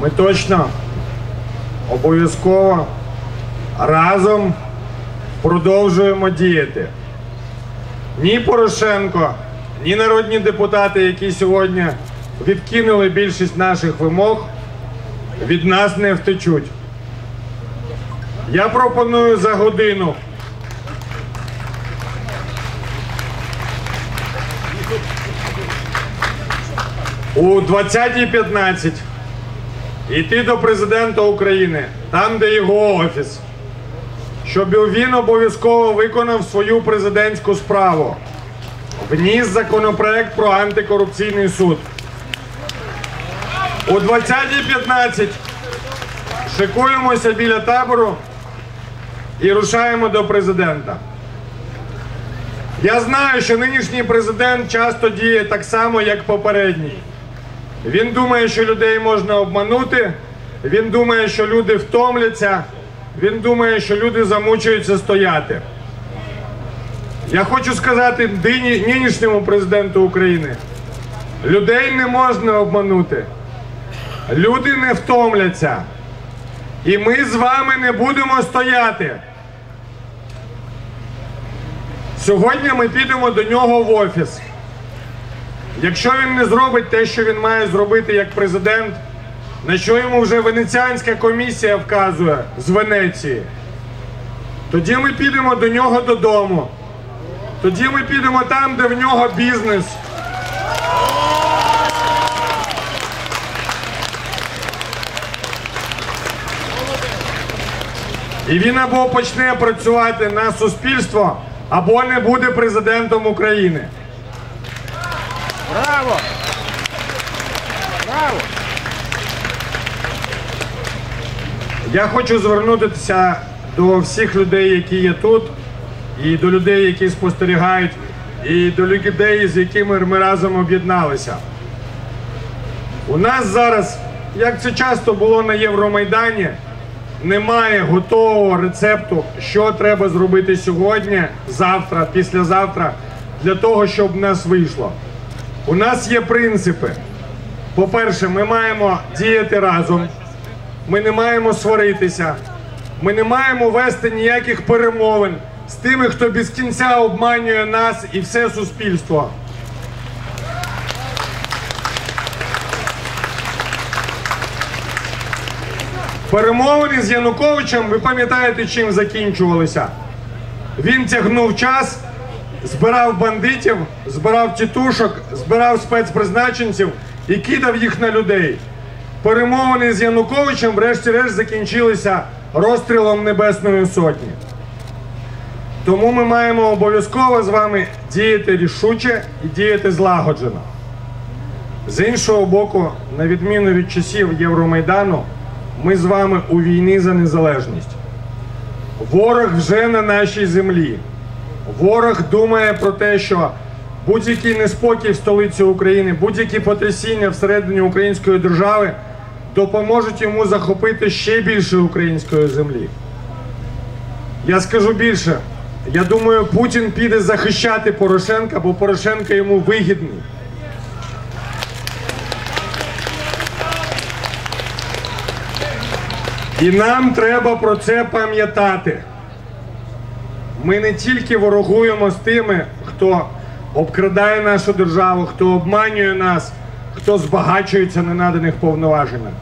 Ми точно обов'язково разом продовжуємо діяти. Ні Порошенко, ні народні депутати, які сьогодні відкинули більшість наших вимог, від нас не втечуть. Я пропоную за годину. У 20.15 йти до президента України, там, де його офіс, щоб він обов'язково виконав свою президентську справу. Вніс законопроект про антикорупційний суд. У 20.15 шикуємося біля табору і рушаємо до президента. Я знаю, що нинішній президент часто діє так само, як попередній. Він думає, що людей можна обманути. Він думає, що люди втомляться. Він думає, що люди замучуються стояти. Я хочу сказати нинішньому президенту України: людей не можна обманути. Люди не втомляться. І ми з вами не будемо стояти. Сьогодні ми підемо до нього в офіс. Якщо він не зробить те, що він має зробити як президент, на що йому вже Венеціанська комісія вказує з Венеції, тоді ми підемо до нього додому. Тоді ми підемо там, де в нього бізнес. І він або почне працювати на суспільство, або не буде президентом України. Браво! Браво! Я хочу звернутися до всіх людей, які є тут, і до людей, які спостерігають, і до людей, з якими ми разом об'єдналися. У нас зараз, як це часто було на Євромайдані, немає готового рецепту, що треба зробити сьогодні, завтра, післязавтра, для того, щоб в нас вийшло. У нас є принципи. По-перше, ми маємо діяти разом. Ми не маємо сваритися. Ми не маємо вести ніяких перемовин з тими, хто без кінця обманює нас і все суспільство. Перемовини з Януковичем, ви пам'ятаєте, чим закінчувалися? Він тягнув час, збирав бандитів, збирав тітушок, збирав спецпризначенців і кидав їх на людей. Перемовини з Януковичем, врешті-решт, закінчилися розстрілом Небесної Сотні. Тому ми маємо обов'язково з вами діяти рішуче і діяти злагоджено. З іншого боку, на відміну від часів Євромайдану, ми з вами у війні за незалежність. Ворог вже на нашій землі. Ворог думає про те, що будь-який неспокій в столиці України, будь-які потрясіння всередині української держави допоможуть йому захопити ще більше української землі. Я скажу більше. Я думаю, Путін піде захищати Порошенка, бо Порошенко йому вигідний. І нам треба про це пам'ятати. Ми не тільки ворогуємо з тими, хто обкрадає нашу державу, хто обманює нас, хто збагачується на наданих повноваженнях.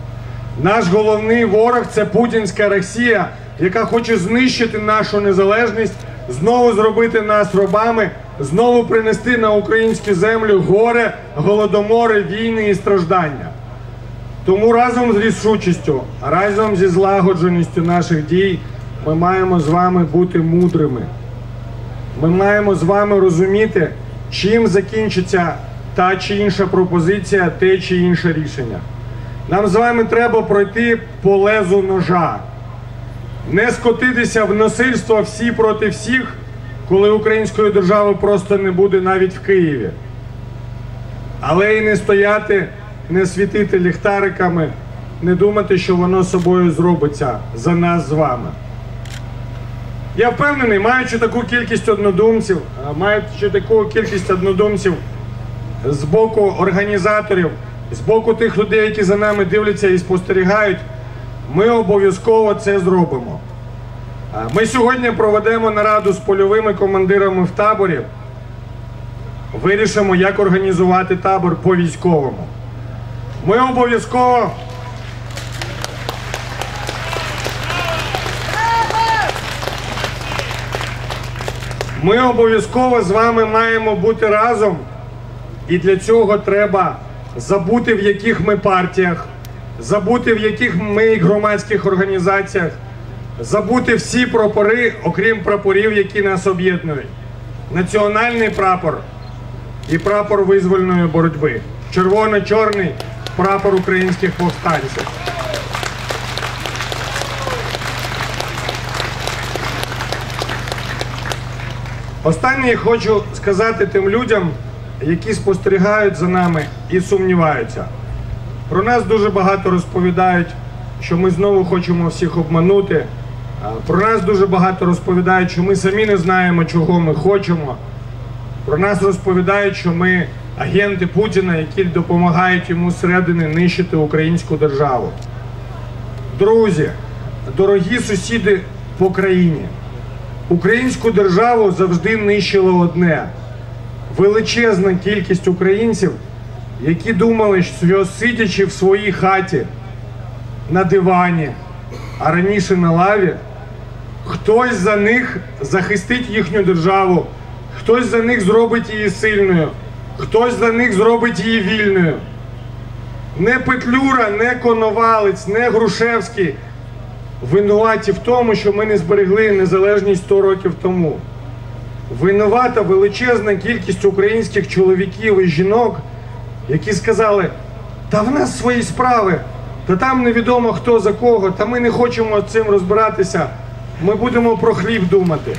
Наш головний ворог це путінська Росія, яка хоче знищити нашу незалежність, знову зробити нас робами, знову принести на українську землю горе, голодомори, війни і страждання. Тому разом з рішучістю, разом зі злагодженістю наших дій ми маємо з вами бути мудрими. Ми маємо з вами розуміти, чим закінчиться та чи інша пропозиція, те чи інше рішення. Нам з вами треба пройти по лезу ножа, не скотитися в насильство всі проти всіх, коли української держави просто не буде навіть в Києві. Але і не стояти, не світити ліхтариками, не думати, що воно собою зробиться за нас з вами. Я впевнений, маючи таку кількість однодумців, маючи таку кількість однодумців, з боку організаторів, з боку тих людей, які за нами дивляться і спостерігають, ми обов'язково це зробимо. Ми сьогодні проведемо нараду з польовими командирами в таборі. Вирішимо, як організувати табор по військовому. Ми обов'язково. Ми обов'язково з вами маємо бути разом, і для цього треба забути, в яких ми партіях, забути, в яких ми громадських організаціях, забути всі прапори, окрім прапорів, які нас об'єднують. Національний прапор і прапор визвольної боротьби. Червоно-чорний прапор українських повстанців. Останнє хочу сказати тим людям, які спостерігають за нами і сумніваються. Про нас дуже багато розповідають, що ми знову хочемо всіх обманути. Про нас дуже багато розповідають, що ми самі не знаємо, чого ми хочемо. Про нас розповідають, що ми агенти Путіна, які допомагають йому зсередини нищити українську державу. Друзі, дорогі сусіди по країні, українську державу завжди нищило одне величезна кількість українців, які думали, що сидячи в своїй хаті на дивані, а раніше на лаві, хтось за них захистить їхню державу, хтось за них зробить її сильною, хтось за них зробить її вільною. Не Петлюра, не Коновалець, не Грушевський винуваті в тому, що ми не зберегли незалежність 100 років тому. Винувата величезна кількість українських чоловіків і жінок, які сказали, та в нас свої справи, та там невідомо хто за кого, та ми не хочемо цим розбиратися, ми будемо про хліб думати.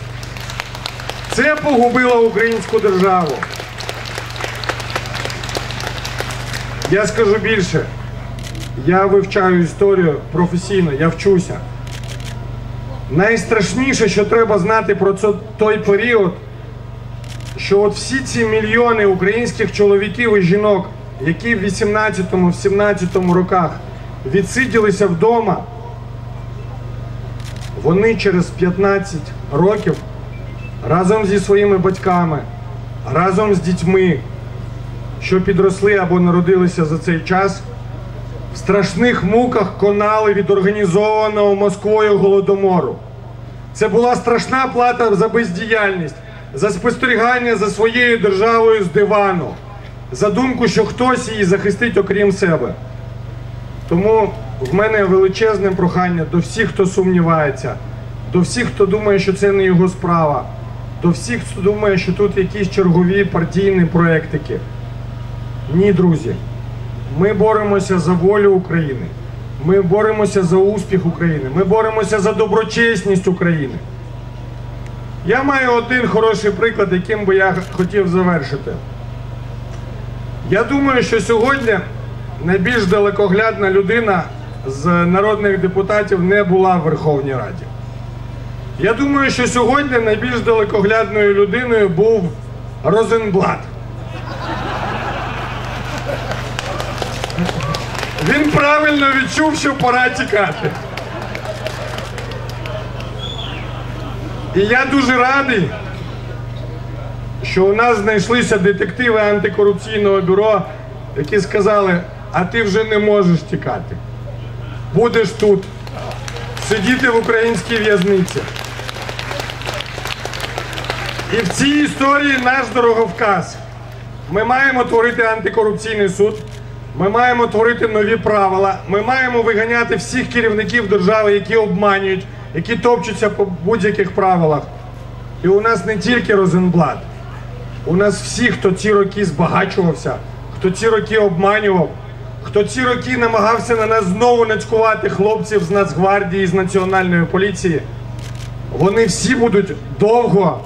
Це погубило українську державу. Я скажу більше. Я вивчаю історію професійно, я вчуся. Найстрашніше, що треба знати про той період, що от всі ці мільйони українських чоловіків і жінок, які в 18-му, в 17-му роках відсиділися вдома, вони через 15 років разом зі своїми батьками, разом з дітьми, що підросли або народилися за цей час, в страшних муках конали від організованого Москвою голодомору. Це була страшна плата за бездіяльність, за спостерігання за своєю державою з дивану, за думку, що хтось її захистить окрім себе. Тому в мене величезне прохання до всіх, хто сумнівається, до всіх, хто думає, що це не його справа, до всіх, хто думає, що тут якісь чергові партійні проєктики. Ні, друзі. Ми боремося за волю України. Ми боремося за успіх України. Ми боремося за доброчесність України. Я маю один хороший приклад, яким би я хотів завершити. Я думаю, що сьогодні найбільш далекоглядна людина з народних депутатів не була в Верховній Раді. Я думаю, що сьогодні найбільш далекоглядною людиною був Розенблат. Він правильно відчув, що пора тікати. І я дуже радий, що у нас знайшлися детективи антикорупційного бюро, які сказали, а ти вже не можеш тікати. Будеш тут, сидіти в українській в'язниці. І в цій історії наш дороговказ. Ми маємо творити антикорупційний суд. Ми маємо творити нові правила. Ми маємо виганяти всіх керівників держави, які обманюють, які топчуться по будь-яких правилах. І у нас не тільки Розенблат, у нас всі, хто ці роки збагачувався, хто ці роки обманював, хто ці роки намагався на нас знову нацькувати хлопців з Нацгвардії, з Національної поліції, вони всі будуть довго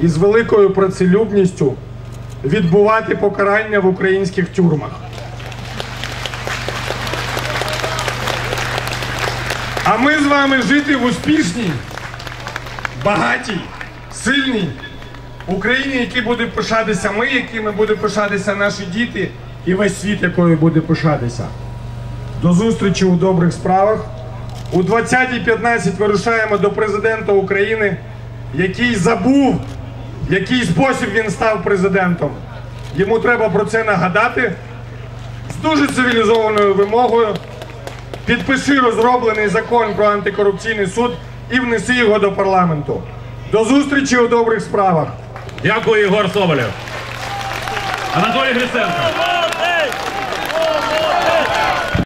і з великою працелюбністю відбувати покарання в українських тюрмах. А ми з вами жити в успішній, багатій, сильній Україні, якій буде пишатися ми, якими буде пишатися наші діти і весь світ, якою буде пишатися. До зустрічі у добрих справах. У 20.15 вирушаємо до президента України, який забув, в який спосіб він став президентом. Йому треба про це нагадати з дуже цивілізованою вимогою. Підпиши розроблений закон про антикорупційний суд і внеси його до парламенту. До зустрічі у добрих справах. Дякую, Ігор Соболєв. Анатолій. Молодець!